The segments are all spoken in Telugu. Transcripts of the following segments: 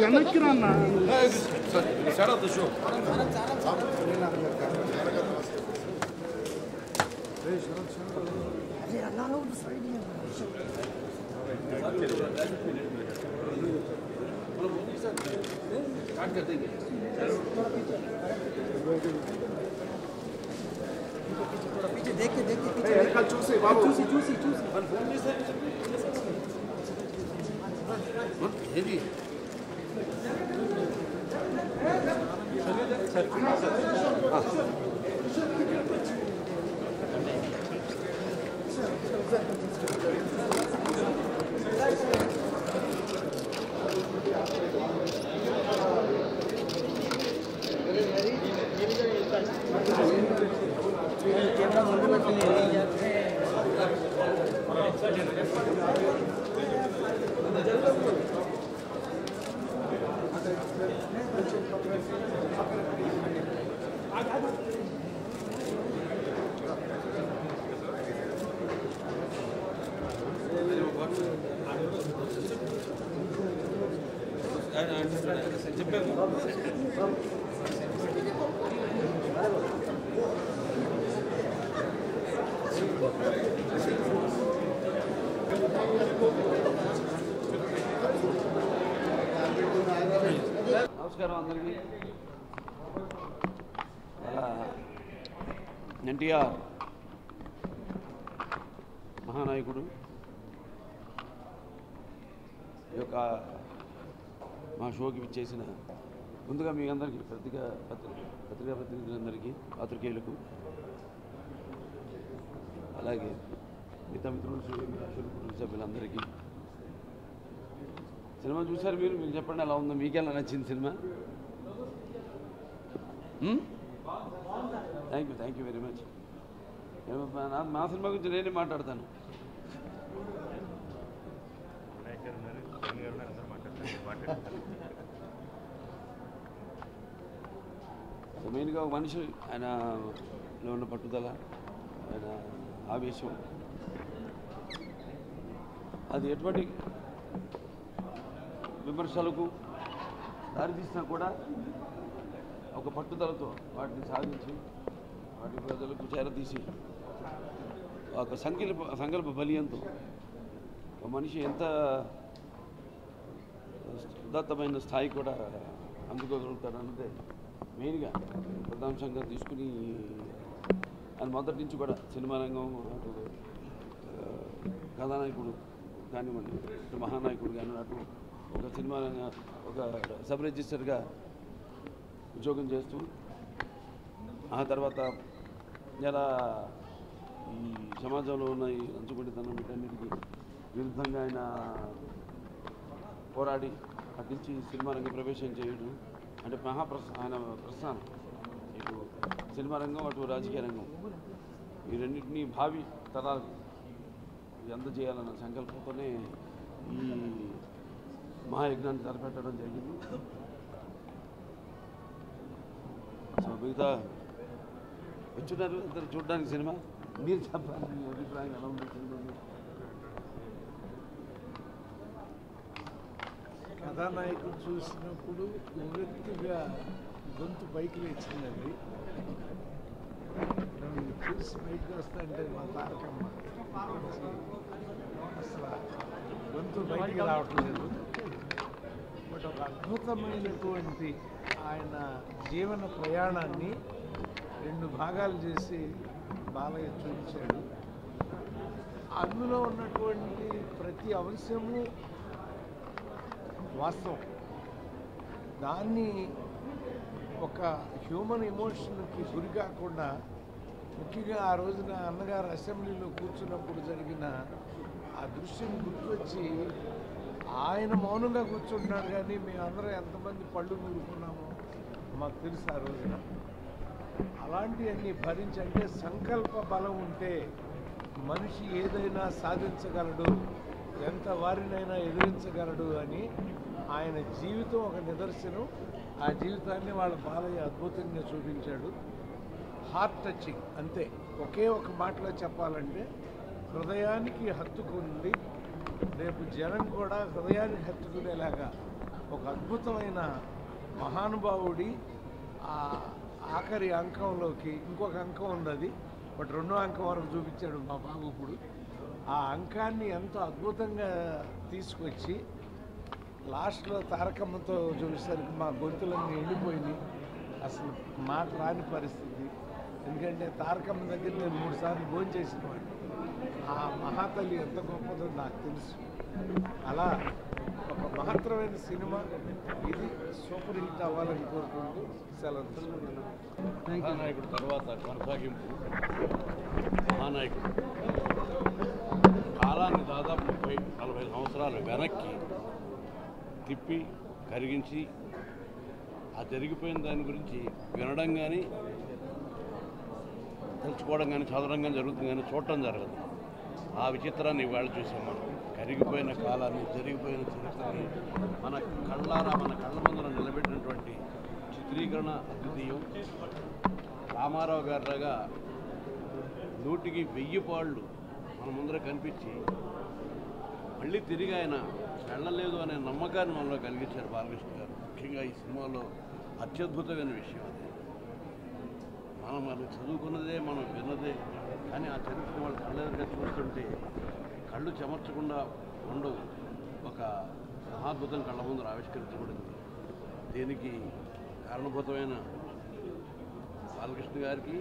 వెనక్కి पीछे देख के देख के पीछे निकल चूसी बाबू चूसी चूसी चूसी वन फ़ोन में से वन हेवी రాన్నా నమస్కారం అందరికీ. ఎన్టీఆర్ మహానాయకుడు ఈ యొక్క మా షోకి విచ్చేసిన ముందుగా మీ అందరికీ పత్రికా పత్రిక పత్రికా ప్రతినిధులందరికీ పాత్రికేయులకు అలాగే మిగతా మిత్రులు సభ్యులందరికీ సినిమా చూశారు మీరు? మీరు చెప్పండి ఎలా ఉందో. మీకెలా నచ్చింది cinema? Thank you thank you very much మా సినిమా గురించి నేనే మాట్లాడతాను. మెయిన్గా ఒక మనిషి ఆయనలో ఉన్న పట్టుదల ఆయన ఆవేశం. అది ఎటువంటి విమర్శలకు దారితీసినా కూడా ఒక పట్టుదలతో వాటిని సాధించి వాటి ప్రజలకు చేరదీసి ఒక సంకల్ప సంకల్ప బలియంతో ఒక మనిషి ఎంత ఉదాత్తమైన స్థాయి కూడా అందుకోగలుగుతాడు అన్నదే మెయిన్గా ప్రధాంశంగా తీసుకుని ఆయన మొదటి నుంచి కూడా సినిమా రంగం అటు కథానాయకుడు కానివ్వండి మహానాయకుడు కానీ అటు ఒక సినిమా రంగ ఒక సబ్ రిజిస్టర్గా ఉద్యోగం చేస్తూ ఆ తర్వాత ఎలా ఈ సమాజంలో ఉన్న ఈ అంచుకుంటితనం వీటన్నిటికీ విరుద్ధంగా ఆయన పోరాడి అటు నుంచి సినిమా రంగ ప్రవేశం చేయడం అంటే మహాప్రస్థ ఆయన ప్రస్థానం. ఇటు సినిమా రంగం అటు రాజకీయ రంగం. ఈ రెండింటినీ భావి తరాలకు అందజేయాలన్న సంకల్పంతోనే ఈ మహాయజ్ఞాన్ని తలపెట్టడం జరిగింది. సో మిగతా వచ్చున్నారు ఇద్దరు చూడడానికి సినిమా. మీరు చెప్పాలి మీ అభిప్రాయం ఎలా ఉంది సినిమా కథానాయకుడు చూసినప్పుడు ఉవ్వెత్తుగా గొంతు పైకి లేచిందండి. చూసి బయటకు వస్తుంటే మా తారకమ్మ. అసలు గొంతు బయటికి రావట్లేదు. ఒక అద్భుతమైనటువంటి ఆయన జీవన ప్రయాణాన్ని రెండు భాగాలు చేసి బాలయ్య చూపించాడు. అందులో ఉన్నటువంటి ప్రతి అంశము వాస్తవం. దాన్ని ఒక హ్యూమన్ ఎమోషన్కి గురి కాకుండా ముఖ్యంగా ఆ రోజున అన్నగారు అసెంబ్లీలో కూర్చున్నప్పుడు జరిగిన ఆ దృశ్యం గుర్తొచ్చి ఆయన మౌనంగా కూర్చుంటున్నాడు కానీ మేమందరం ఎంతమంది పళ్ళు కూరుకున్నామో మాకు తెలుసు ఆ రోజున. అలాంటివన్నీ భరించంటే సంకల్ప బలం ఉంటే మనిషి ఏదైనా సాధించగలడు ఎంత వారినైనా ఎదిరించగలడు అని ఆయన జీవితం ఒక నిదర్శనం. ఆ జీవితాన్ని వాళ్ళ బాలయ్య అద్భుతంగా చూపించాడు. హార్ట్ టచింగ్ అంతే. ఒకే ఒక మాటలో చెప్పాలంటే హృదయానికి హత్తుకుంది రేపు జనం కూడా హృదయాన్ని హత్తుకునేలాగా ఒక అద్భుతమైన మహానుభావుడి ఆ ఆఖరి అంకంలోకి ఇంకొక అంకం ఉంది అది బట్ రెండో అంకం వరకు చూపించాడు మా బాబు ఇప్పుడు. ఆ అంకాన్ని ఎంతో అద్భుతంగా తీసుకొచ్చి లాస్ట్లో తారకమ్మతో చూసేసరికి మా గొంతులన్నీ ఎండిపోయింది అసలు మాట రాని పరిస్థితి. ఎందుకంటే తారకమ్మ దగ్గర నేను మూడు సార్లు భోజనం చేసిన వాడిని. ఆ మహాతల్లి ఎంత గొప్పదో నాకు తెలుసు. అలా ఒక మహత్తరమైన సినిమా ఇది సూపర్ హిట్ అవ్వాలని కోరుకుంటూ సెలవు మహానాయకుడు తర్వాత కొనసాగింపు. మహానాయకుడు. కాలాన్ని దాదాపు ముప్పై నలభై సంవత్సరాలు వెనక్కి తిప్పి కరిగించి ఆ జరిగిపోయిన దాని గురించి వినడం కానీ తెలుసుకోవడం కానీ చదవడం కానీ జరుగుతుంది కానీ చూడటం జరగదు. ఆ విచిత్రాన్ని ఇవాళ చూసాం మనం. కరిగిపోయిన కాలాన్ని జరిగిపోయిన చరిత్రని మన కళ్ళారా మన కళ్ళ ముందర నిలబెట్టినటువంటి చిత్రీకరణ అద్వితీయం. రామారావు గారిలాగా నూటికి వెయ్యి పాళ్ళు మన ముందర కనిపించి మళ్ళీ తిరిగి ఆయన వెళ్ళలేదు అనే నమ్మకాన్ని మనలో కలిగించారు బాలకృష్ణ గారు. ముఖ్యంగా ఈ సినిమాలో అత్యద్భుతమైన విషయం అది. మనం మనం చదువుకున్నదే మనం విన్నదే కానీ ఆ చరిత్ర వాళ్ళు కళ్ళెదురుగా చూస్తుంటే కళ్ళు చెమర్చకుండా ఉండవు ఒక మహాద్భుతం కళ్ళ ముందు ఆవిష్కరించబడింది. దీనికి కారణభూతమైన బాలకృష్ణ గారికి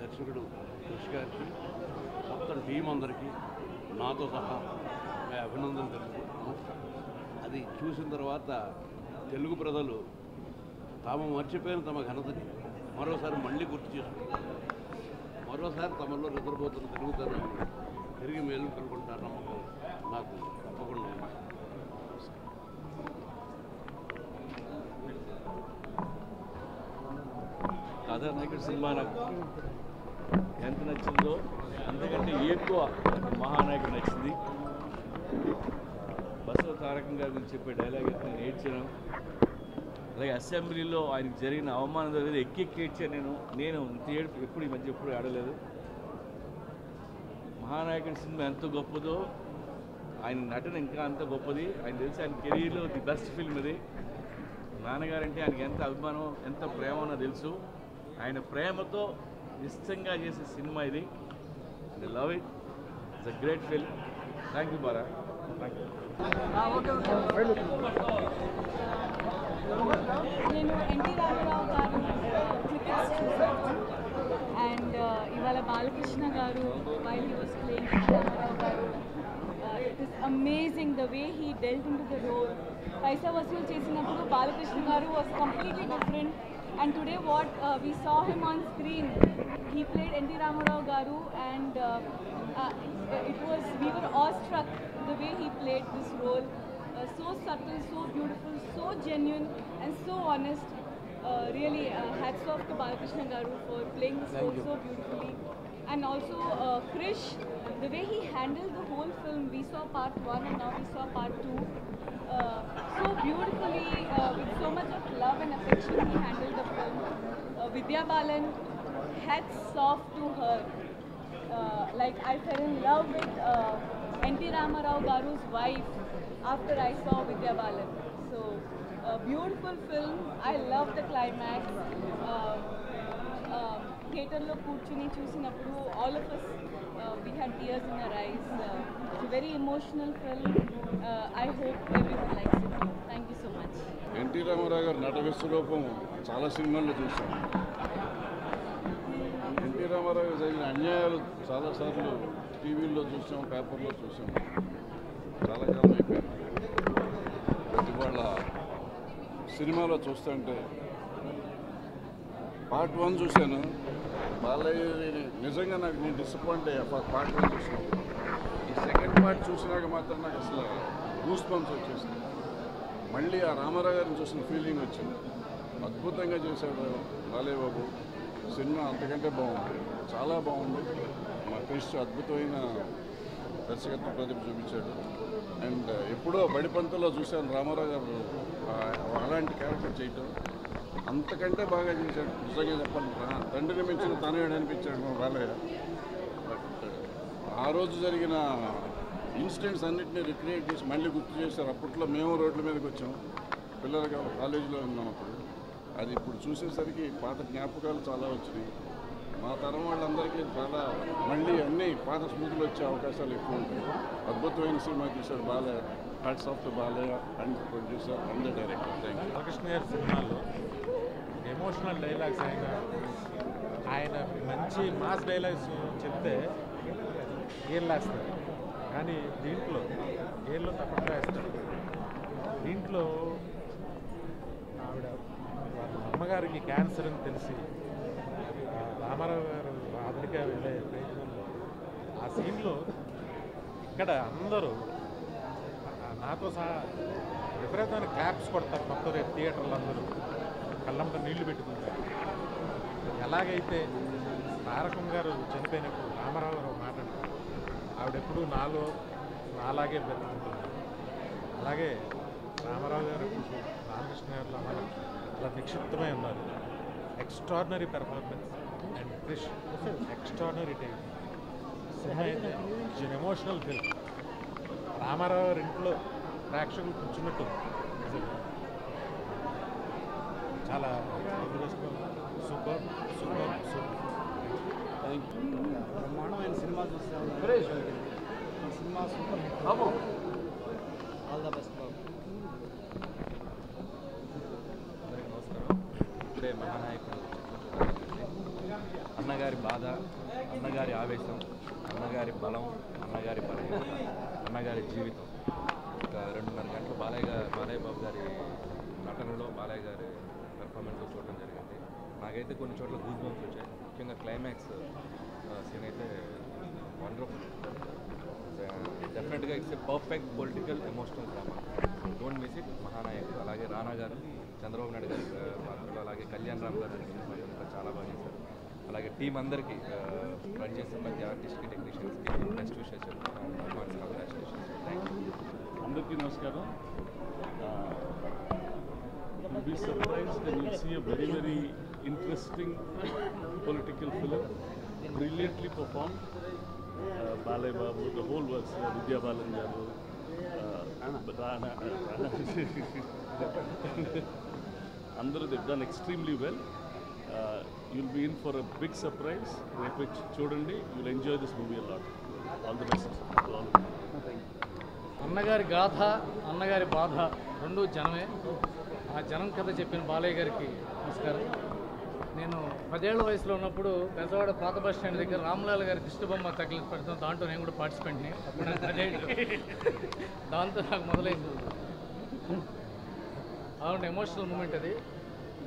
దర్శకుడు కృషి గారికి మొత్తం టీం అందరికీ నాతో సహా మేము అభినందన తెలుపుకుంటున్నాం అది చూసిన తర్వాత తెలుగు ప్రజలు తాము మర్చిపోయిన తమ ఘనతని మరోసారి మళ్ళీ గుర్తు చేసుకుంటారు. ఒక్కసారి తమలో నిద్రపోతున్న తిరుగుతాను తిరిగి మేలు కనుకుంటారు నమ్మకం నాకు తప్పకుండా ఉంది. కథానాయకుడు సినిమా నాకు ఎంత నచ్చిందో అంతకంటే ఎక్కువ మహానాయకుడు నచ్చింది బసవ తారకం గారి గురించి చెప్పే డైలాగ్ అయితే నేను ఏడ్చాను అలాగే అసెంబ్లీలో ఆయనకు జరిగిన అవమానం జరిగింది. ఎక్కి ఎక్కి ఏడ్చాను నేను. నేను ఇంత ఏడుపు ఎప్పుడు ఈ మధ్య ఎప్పుడు ఆడలేదు. మహానాయకుడి సినిమా ఎంత గొప్పదో ఆయన నటన ఇంకా అంత గొప్పది. ఆయన తెలిసి ఆయన కెరీర్లో ది బెస్ట్ ఫిల్మ్ ఇది. నాన్నగారంటే ఆయనకి ఎంత అభిమానం ఎంత ప్రేమనో తెలుసు. ఆయన ప్రేమతో ఇష్టంగా చేసే సినిమా ఇది. I love it. It's a great film. Thank you Bara thank you నేను ఎన్టీ రామారావు గారు క్రికెట్ చూసాను అండ్ ఇవాళ Balakrishna garu while he was playing Rama Rao garu it is amazing the way he dealt in to the role Paisa Vasool చేసినప్పుడు Balakrishna garu was completely different and today what we saw him on screen he played NT Rama Rao garu and it uh, we were all struck the way he played this role. Uh, so subtle, so beautiful, so genuine and so honest. Uh, really, uh, hats off to Balakrishna Garu for playing this role so beautifully. And also uh, Krish, the way he handled the whole film, we saw part one and now we saw part two. Uh, so beautifully, uh, with so much of love and affection, he handled the film. Uh, Vidya Balan, hats off to her. Uh, like I fell in love with uh, N.T. Ramarao Garu's wife after I saw Vidya Balan. So, a beautiful film. I love the climax. Um, um, థియేటర్లో కూర్చుని చూసినప్పుడు all of us we had tears in our eyes it's very emotional film I hope everyone likes it thank you so much NT Rama Rao garu నట విశ్వరూపం చాలా సినిమాల్లో చూసాం ఎన్టీ రామారావు గారు జరిగిన అన్యాయాలు చాలాసార్లు టీవీల్లో చూసాం పేపర్లో చూసాం. చాలా కాలం అయిపోయింది ఇవాళ సినిమాలో చూస్తుంటే పార్ట్ వన్ చూశాను. బాలయ్య నిజంగా నాకు నేను డిసప్పాయింట్ అయ్యా. పార్ట్ వన్ చూసాను. ఈ సెకండ్ పార్ట్ చూసినాక మాత్రం నాకు అసలు గూస్ పంప్స్ వచ్చేసింది మళ్ళీ ఆ రామారావు గారిని చూసిన ఫీలింగ్ వచ్చింది. అద్భుతంగా చేశాడు బాలయ్య బాబు. సినిమా అంతకంటే బాగుంది. చాలా బాగుంది. మా క్రిష్ అద్భుతమైన దర్శకత్వం ప్రతిభ చూపించాడు. అండ్ ఎప్పుడో బడిపంతలో చూశాను రామారావు గారు అలాంటి క్యారెక్టర్ చేయటం. అంతకంటే బాగా చేశాడు. నిజంగా చెప్పాలి తండ్రిని మించిన తనయుడు అనిపించాడు మా బాలయ్య. బట్ ఆ రోజు జరిగిన ఇన్సిడెంట్స్ అన్నింటినీ రిక్రియేట్ చేసి మళ్ళీ గుర్తు చేశారు. అప్పట్లో మేము రోడ్ల మీదకి వచ్చాం. పిల్లలుగా కాలేజీలో ఉన్నాం అప్పుడు. అది ఇప్పుడు చూసేసరికి పాత జ్ఞాపకాలు చాలా వచ్చినాయి. మా తరం వాళ్ళందరికీ చాలా మళ్ళీ అన్ని పాత స్మృతులు వచ్చే అవకాశాలు ఎక్కువ ఉంటాయి. అద్భుతమైన సినిమా తీశాడు Balayya. Hats off the Balayya and producer and the director thank you Balakrishna garu సినిమాలో ఎమోషనల్ డైలాగ్స్ ఆయన ఆయన మంచి మాస్ డైలాగ్స్ చెప్తే ఏళ్ళేస్తారు కానీ దీంట్లో ఏళ్ళు తప్పకుండా వేస్తారు దీంట్లో ఆవిడ వాళ్ళ అమ్మగారికి క్యాన్సర్ అని తెలిసి రామారావు గారు అమెరికా వెళ్ళే ప్రయత్నంలో ఆ సీన్లో ఇక్కడ అందరూ నాతో సహా విపరీతమైన క్లాప్స్ కొడతారు మొత్తం రేపు థియేటర్లు అందరూ. కళ్ళంట నీళ్ళు పెట్టుకుంటారు. ఎలాగైతే తారకం గారు చనిపోయినప్పుడు రామారావు గారు మాట్లాడతారు ఆవిడెప్పుడు నాలో నాలాగే బ్రతుకుంటుంది అలాగే రామారావు గారు రామకృష్ణ గారు అలా నిక్షిప్తమై ఉన్నారు. Extraordinary performance and time cinema అయితే ఇట్స్ ఎమోషనల్ ఫిల్మ్ రామారావు గారి ఇంట్లో ప్రేక్షకులు కూర్చున్నట్టు. చాలా సూపర్ సూపర్ సూపర్. బ్రహ్మాండమైన సినిమా చూస్తాము ఈ cinema super. Hit all the best బాబు అందరికీ నమస్కారం ఇప్పుడే మహానాయకుడు అన్నగారి బాధ అన్నగారి ఆవేశం అన్నగారి బలం అన్నగారి బలహీనత అన్నగారి జీవితం ఒక రెండున్నర గంటలు బాలయ్య బాబు గారి నటనలో బాలయ్య గారి పెర్ఫార్మెన్స్లో చూడడం జరిగింది. నాకైతే కొన్ని చోట్ల గూజ్ బంప్స్ వచ్చాయి. ముఖ్యంగా క్లైమాక్స్ సీన్ అయితే వండర్ఫుల్ డెఫినెట్గా it's a perfect political emotional drama don't miss it Mahanayakudu అలాగే రానా గారు చంద్రబాబు నాయుడు గారి పాత్రలో అలాగే కళ్యాణ్ రామ్ గారు చాలా బాగా చేశారు. అలాగే టీం అందరికీ రన్ చేసిన ప్రతి ఆర్టిస్ట్కి టెక్నీషియన్స్కి బెస్ట్ విషయాలు కంగ్రాచులేషన్స్ థ్యాంక్ యూ అందరికీ నమస్కారం. You be surprise very very interesting political film brilliantly perform Balayya Babu the whole works Vidya Balan garu అందరూ దిబ్ done extremely well you'll be in for a big surprise రేపు చూడండి you'll enjoy this movie a lot all the best all the best అన్నగారి గాథ అన్నగారి బాధ రెండు జనమే. ఆ జనం కథ చెప్పిన బాలయ్య గారికి నమస్కారం. నేను పదేళ్ళ వయసులో ఉన్నప్పుడు పెద్దవాడ పాత బస్ స్టాండ్ దగ్గర రామ్లాల్ గారి దిష్టి తగిలి పెడతాం దాంట్లో నేను కూడా పార్టిసిపెంట్ని అప్పుడు పదేళ్ళు. దాంతో నాకు మొదలైంది. అలాంటి ఎమోషనల్ మూమెంట్ అది.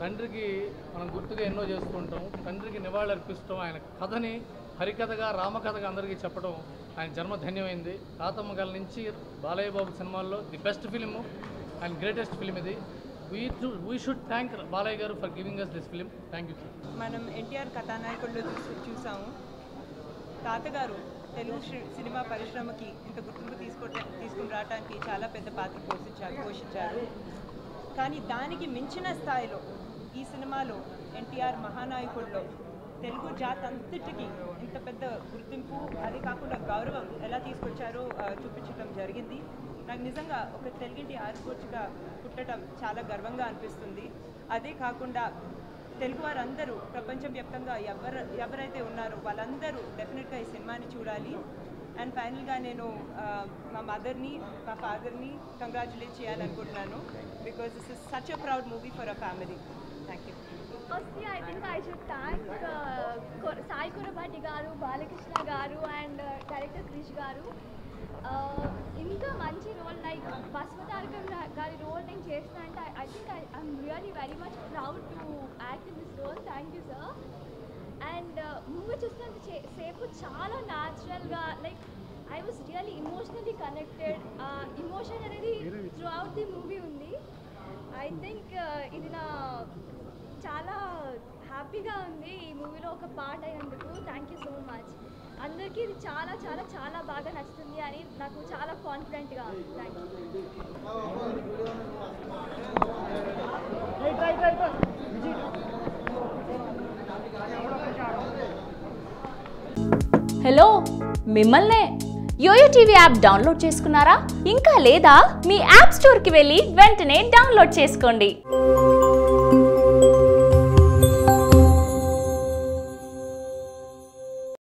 తండ్రికి మనం గుర్తుగా ఎన్నో చేసుకుంటాం. తండ్రికి నివాళులు అర్పిస్తాం ఆయన కథని హరికథగా రామకథగా అందరికీ చెప్పడం ఆయన జన్మ ధన్యమైంది. తాతమ్మ గారి నుంచి బాలయ్య బాబు సినిమాల్లో the best film and greatest film ఇది. We we should thank Balayya garu for giving us this film thank you మనం ఎన్టీఆర్ కథానాయకుల్లో చూసాము. తాతగారు తెలుగు సినిమా పరిశ్రమకి ఇంత గుర్తింపు తీసుకో తీసుకుని రావడానికి చాలా పెద్ద పాత్ర పోషించారు పోషించారు. కానీ దానికి మించిన స్థాయిలో ఈ సినిమాలో ఎన్టీఆర్ మహానాయకుల్లో తెలుగు జాతి అంతటికి ఇంత పెద్ద గుర్తింపు అది కాకుండా గౌరవం ఎలా తీసుకొచ్చారో చూపించడం జరిగింది. నాకు నిజంగా ఒక తెలుగింటి ఆర్కోచ్గా పుట్టడం చాలా గర్వంగా అనిపిస్తుంది. అదే కాకుండా తెలుగు వారందరూ ప్రపంచవ్యాప్తంగా ఎవరు ఎవరైతే ఉన్నారో వాళ్ళందరూ డెఫినెట్గా ఈ సినిమాని చూడాలి. అండ్ ఫైనల్గా నేను మా మదర్ని మా ఫాదర్ని కంగ్రాచులేట్ చేయాలనుకుంటున్నాను. Because this is such a proud movie for a family thank you Should thank uh, Kor- Sai Kurabati garu, Balakrishna garu, and uh, director Krish garu. Uh, ఇంత మంచి రోల్ లైక్ భస్మతారకం గారి రోల్ నేను చేసిన అంటే I think I I'm really very much proud to act in this role thank you sir and movie చూసినంత సేపు చాలా న్యాచురల్గా like I was really emotionally connected emotion అనేది త్రూ అవుట్ ది మూవీ ఉంది. ఐ థింక్ ఇది నా చాలా హ్యాపీగా ఉంది ఈ మూవీలో ఒక పార్ట్ అయినందుకు. థ్యాంక్ యూ సో మచ్ అందరికీ ఇది చాలా చాలా చాలా బాగా నచ్చుతుంది అని నాకు చాలా కాన్ఫిడెంట్గా ఉంది. థ్యాంక్ యూ హలో మిమ్మల్నే యోయో టీవీ యాప్ డౌన్లోడ్ చేసుకున్నారా? ఇంకా లేదా? మీ యాప్ స్టోర్కి వెళ్ళి వెంటనే డౌన్లోడ్ చేసుకోండి.